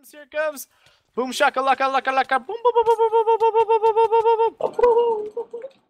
comes, here comes. Boom shaka laka laka laka boom boom boom boom boom boom boom boom boom boom boom boom boom boom.